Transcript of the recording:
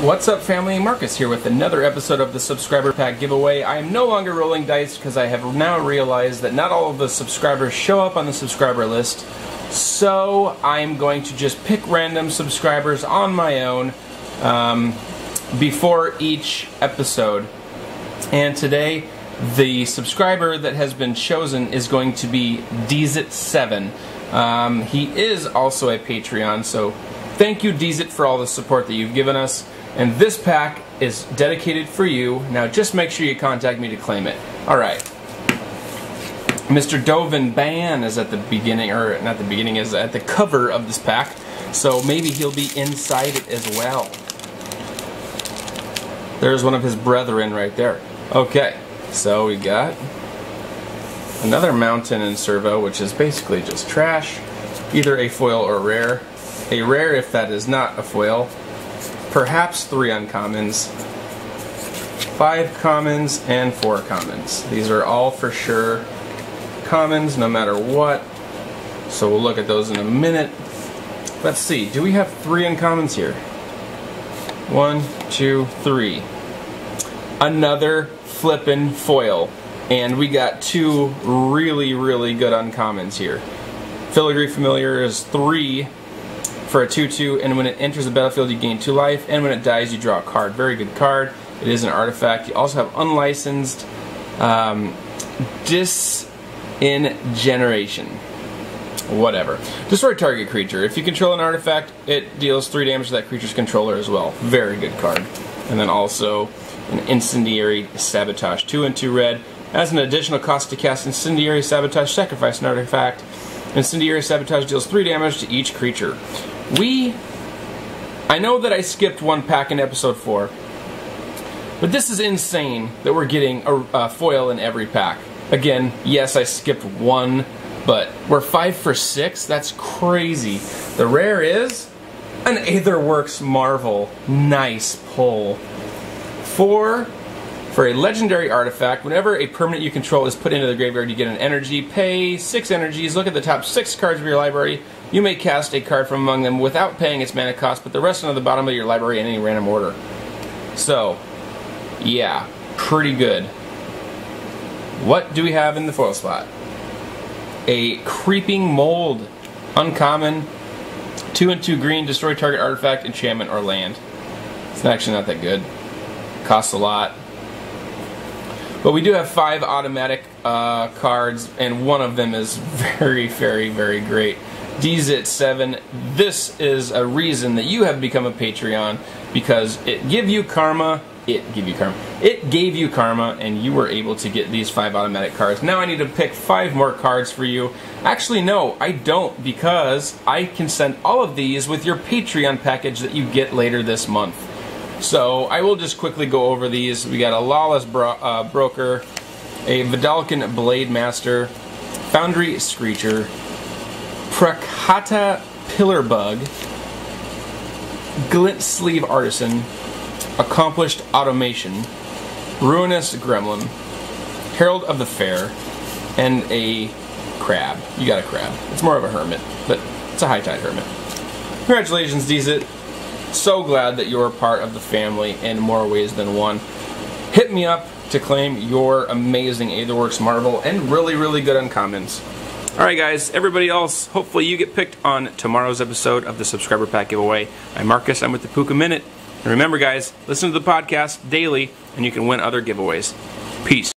What's up, family? Marcus here with another episode of the Subscriber Pack giveaway. I am no longer rolling dice because I have now realized that not all of the subscribers show up on the subscriber list. So I'm going to just pick random subscribers on my own um, before each episode. And today, the subscriber that has been chosen is going to be Deezit7. Um, he is also a Patreon, so thank you, Deezit, for all the support that you've given us. And this pack is dedicated for you. Now just make sure you contact me to claim it. Alright. Mr. Dovin Baan is at the beginning, or not the beginning, is at the cover of this pack. So maybe he'll be inside it as well. There's one of his brethren right there. Okay, so we got another Mountain and Servo, which is basically just trash. Either a foil or rare. A rare if that is not a foil perhaps three uncommons, five commons, and four commons. These are all for sure commons no matter what. So we'll look at those in a minute. Let's see, do we have three uncommons here? One, two, three. Another flippin' foil. And we got two really, really good uncommons here. Filigree Familiar is three for a 2-2, and when it enters the battlefield you gain 2 life, and when it dies you draw a card. Very good card. It is an artifact. You also have unlicensed um, Disingeneration. Whatever. Destroy target creature. If you control an artifact, it deals 3 damage to that creature's controller as well. Very good card. And then also an Incendiary Sabotage. 2 and 2 red. As an additional cost to cast Incendiary Sabotage, sacrifice an artifact. Incendiary Sabotage deals 3 damage to each creature. We. I know that I skipped one pack in episode 4, but this is insane that we're getting a, a foil in every pack. Again, yes, I skipped one, but we're 5 for 6? That's crazy. The rare is an Aetherworks Marvel. Nice pull. 4 for a legendary artifact, whenever a permanent you control is put into the graveyard, you get an energy. Pay six energies. Look at the top six cards of your library. You may cast a card from among them without paying its mana cost, but the rest are on the bottom of your library in any random order. So, yeah, pretty good. What do we have in the foil slot? A Creeping Mold. Uncommon. Two and two green, destroy target artifact, enchantment, or land. It's actually not that good. Costs a lot. But we do have five automatic uh, cards, and one of them is very, very, very great. Deezit 7, this is a reason that you have become a Patreon because it give you karma, it give you karma, it gave you karma, and you were able to get these five automatic cards. Now I need to pick five more cards for you. Actually, no, I don't because I can send all of these with your Patreon package that you get later this month. So I will just quickly go over these. We got a Lawless bro uh, Broker, a Vedalken Blade Master, Foundry Screecher, Prakhata Pillar Bug, Glint Sleeve Artisan, Accomplished Automaton, Ruinous Gremlin, Herald of the Fair, and a crab. You got a crab. It's more of a hermit, but it's a high tide hermit. Congratulations, Deezit so glad that you're a part of the family in more ways than one. Hit me up to claim your amazing Aetherworks Marvel and really, really good uncommons. Alright guys, everybody else, hopefully you get picked on tomorrow's episode of the Subscriber Pack giveaway. I'm Marcus, I'm with the Puca Minute. And remember guys, listen to the podcast daily and you can win other giveaways. Peace.